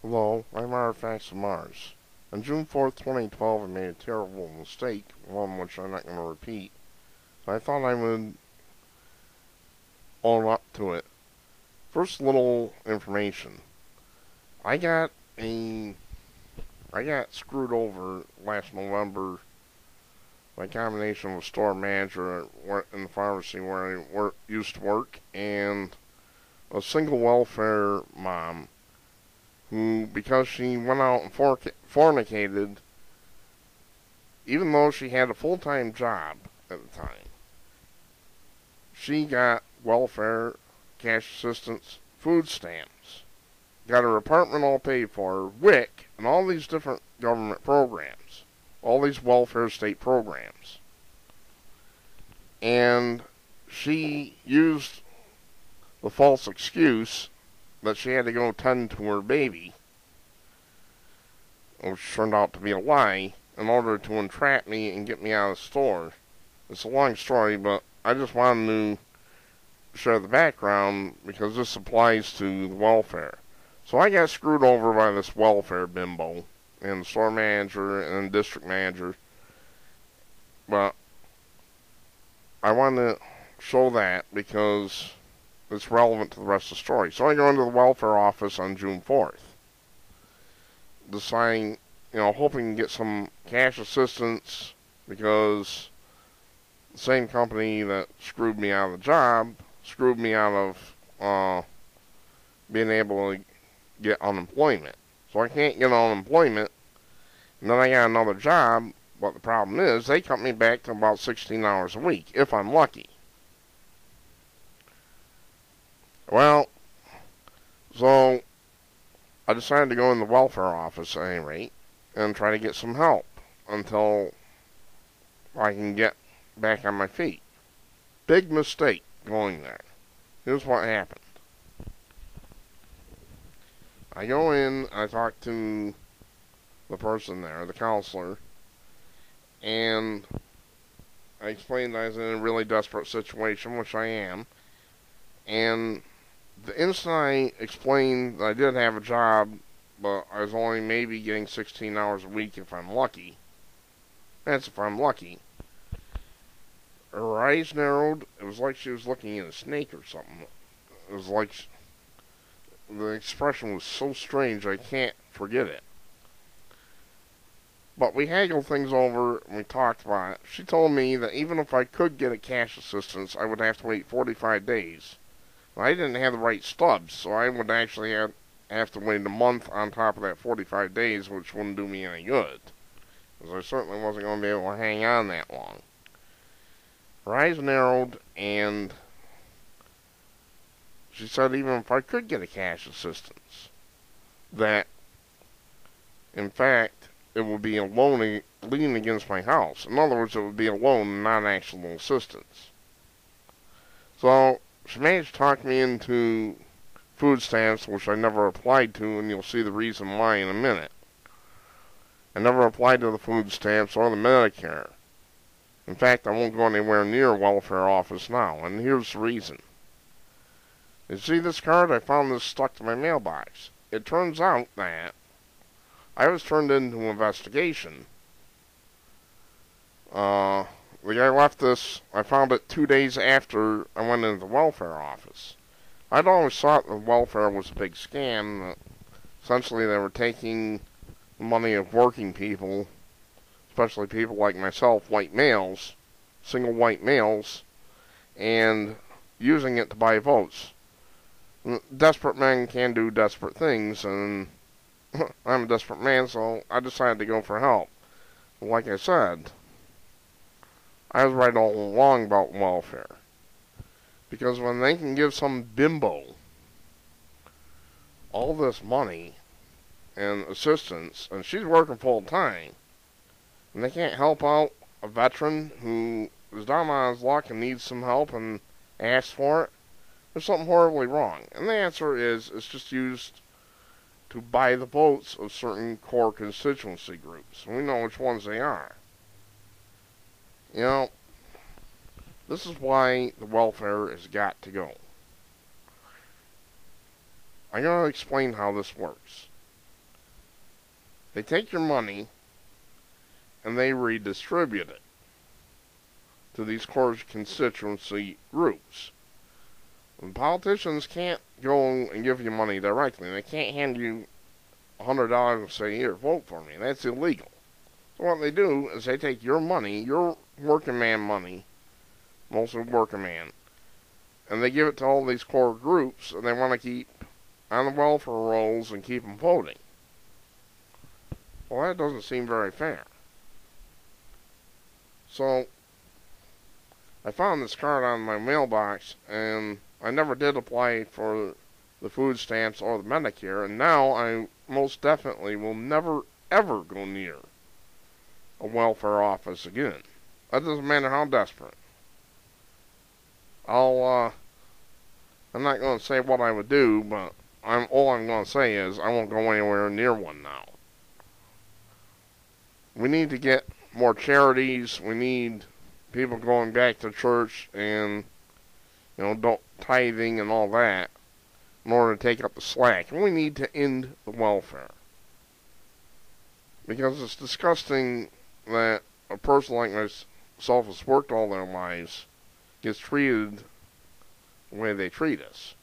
Hello, I'm Artifacts of Mars. On June 4th, 2012, I made a terrible mistake, one which I'm not going to repeat. I thought I would own up to it. First little information. I got a... I got screwed over last November by a combination of a store manager in the pharmacy where I work, used to work and a single welfare mom who, because she went out and fornicated, even though she had a full-time job at the time, she got welfare, cash assistance, food stamps, got her apartment all paid for, WIC, and all these different government programs, all these welfare state programs. And she used the false excuse that she had to go tend to her baby, which turned out to be a lie, in order to entrap me and get me out of the store. It's a long story, but I just wanted to share the background because this applies to the welfare. So I got screwed over by this welfare bimbo and store manager and district manager. But I wanted to show that because that's relevant to the rest of the story. So I go into the welfare office on June 4th, deciding, you know, hoping to get some cash assistance because the same company that screwed me out of the job screwed me out of uh, being able to get unemployment. So I can't get unemployment, and then I got another job, but the problem is they cut me back to about 16 hours a week, if I'm lucky. Well, so I decided to go in the welfare office at any rate and try to get some help until I can get back on my feet. Big mistake going there. Here's what happened. I go in, I talk to the person there, the counselor, and I explained I was in a really desperate situation, which I am, and the instant I explained that I did have a job, but I was only maybe getting 16 hours a week if I'm lucky. That's if I'm lucky. Her eyes narrowed. It was like she was looking at a snake or something. It was like she, the expression was so strange I can't forget it. But we haggled things over and we talked about it. She told me that even if I could get a cash assistance, I would have to wait 45 days. I didn't have the right stubs, so I would actually have, have to wait a month on top of that 45 days, which wouldn't do me any good. Because I certainly wasn't going to be able to hang on that long. Her eyes narrowed, and she said even if I could get a cash assistance, that, in fact, it would be a loan lien against my house. In other words, it would be a loan, not actual assistance. So she managed to talk me into food stamps, which I never applied to, and you'll see the reason why in a minute. I never applied to the food stamps or the Medicare. In fact, I won't go anywhere near a welfare office now, and here's the reason. You see this card? I found this stuck to my mailbox. It turns out that I was turned into investigation. Uh, left this, I found it two days after I went into the welfare office. I'd always thought the welfare was a big scam. essentially, they were taking the money of working people, especially people like myself, white males, single white males, and using it to buy votes. Desperate men can do desperate things, and I'm a desperate man, so I decided to go for help. Like I said, I was right all along about welfare. Because when they can give some bimbo all this money and assistance, and she's working full time, and they can't help out a veteran who is down on his luck and needs some help and asks for it, there's something horribly wrong. And the answer is it's just used to buy the votes of certain core constituency groups. We know which ones they are. You know, this is why the welfare has got to go. I'm going to explain how this works. They take your money and they redistribute it to these core constituency groups. And politicians can't go and give you money directly. They can't hand you a hundred dollars and say, "Here, vote for me." That's illegal. What they do is they take your money, your working man money, mostly working man, and they give it to all these core groups, and they want to keep on the welfare rolls and keep them voting. Well, that doesn't seem very fair. So, I found this card on my mailbox, and I never did apply for the food stamps or the Medicare, and now I most definitely will never ever go near a welfare office again. That doesn't matter how desperate. I'll, uh, I'm not going to say what I would do, but I'm, all I'm going to say is I won't go anywhere near one now. We need to get more charities. We need people going back to church and, you know, don't tithing and all that in order to take up the slack. And we need to end the welfare. Because it's disgusting that a person like myself has worked all their lives gets treated the way they treat us.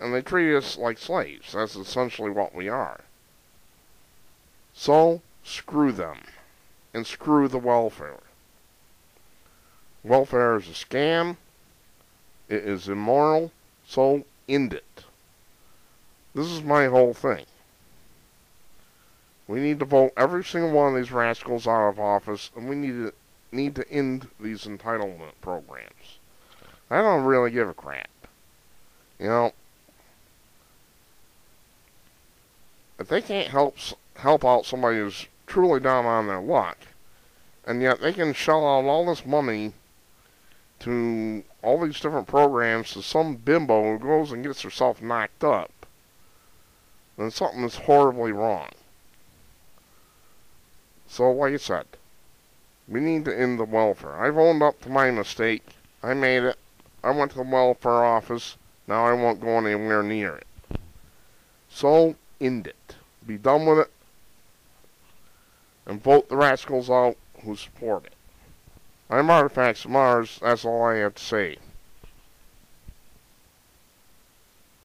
And they treat us like slaves. That's essentially what we are. So, screw them. And screw the welfare. Welfare is a scam. It is immoral. So, end it. This is my whole thing. We need to vote every single one of these rascals out of office, and we need to need to end these entitlement programs. I don't really give a crap. You know, if they can't help help out somebody who's truly down on their luck, and yet they can shell out all this money to all these different programs to some bimbo who goes and gets herself knocked up, then something is horribly wrong. So, I said, we need to end the welfare. I've owned up to my mistake. I made it. I went to the welfare office. Now I won't go anywhere near it. So, end it. Be done with it. And vote the rascals out who support it. I'm Artifacts of Mars. That's all I have to say.